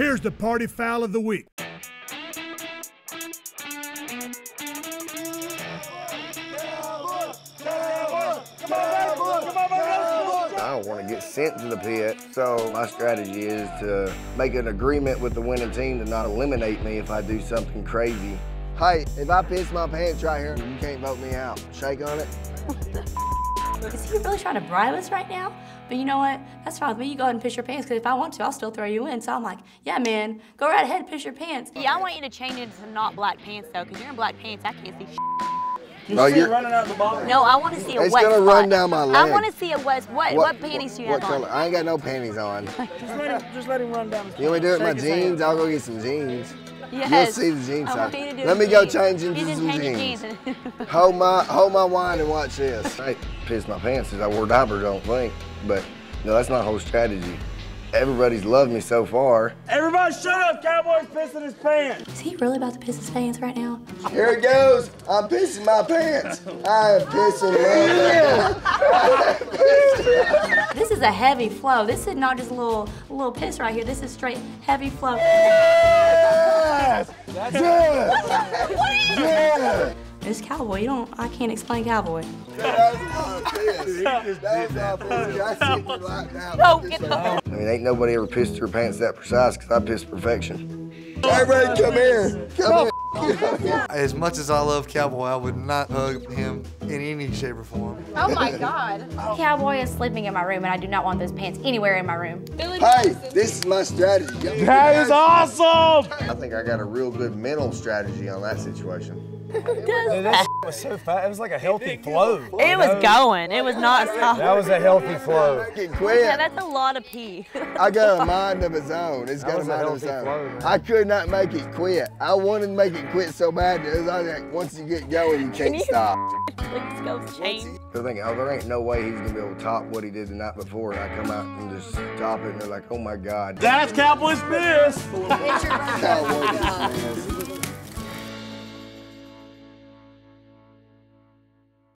Here's the party foul of the week. I don't want to get sent to the pit, so my strategy is to make an agreement with the winning team to not eliminate me if I do something crazy. Hey, if I piss my pants right here, you can't vote me out. Shake on it. Is he really trying to bribe us right now? But you know what? That's fine with me. You go ahead and piss your pants, because if I want to, I'll still throw you in. So I'm like, yeah, man, go right ahead, and piss your pants. Yeah, I want you to change into to not black pants though, because you're in black pants. I can't see. No, you're, running out the bottom. No, I want to see a It's wet gonna spot. run down my leg. I want to see a wet. What what, what panties do you what have color? on? I ain't got no panties on. Just let him, just let him run down the You want me to do it in my Shake his hand. jeans? I'll go get some jeans. Yes. You'll see the jeans I want side. you to do Let it me in go jeans. change into some change jeans. jeans. hold my hold my wine and watch this. I pissed my pants because I wore diapers, I don't think. But no, that's not the whole strategy. Everybody's loved me so far. Everybody shut up! Cowboy's pissing his pants. Is he really about to piss his pants right now? Here it goes. I'm pissing my pants. I am pissing my pants. This is a heavy flow. This is not just a little, a little piss right here. This is straight heavy flow. Yes! Yeah! Yeah! This cowboy, you don't, I can't explain cowboy. That was not a piss. That was not a piss. I see you like that. No, get the. I mean, ain't nobody ever pissed their pants that precise because I pissed perfection. Everybody come here. Come here. As much as I love Cowboy, I would not hug him in any shape or form. Oh my God. Cowboy is sleeping in my room, and I do not want those pants anywhere in my room. Hey, this is my strategy. That is awesome! I think I got a real good mental strategy on that situation. That was so fast. It was like a healthy flow. It was going. It was not stopping. That was a healthy flow. Yeah, that's a lot of pee. I got a mind of its own. It's got a mind of its healthy flow, own. I could not make it quit. I wanted to make it quit so bad that it was like, once you get going, you can't you- stop. Please go change. They're thinking, oh, there ain't no way he's gonna be able to top what he did the night before. And I come out and just top it, and they're like, oh my God. That's Cowboy's piss. Cowboy.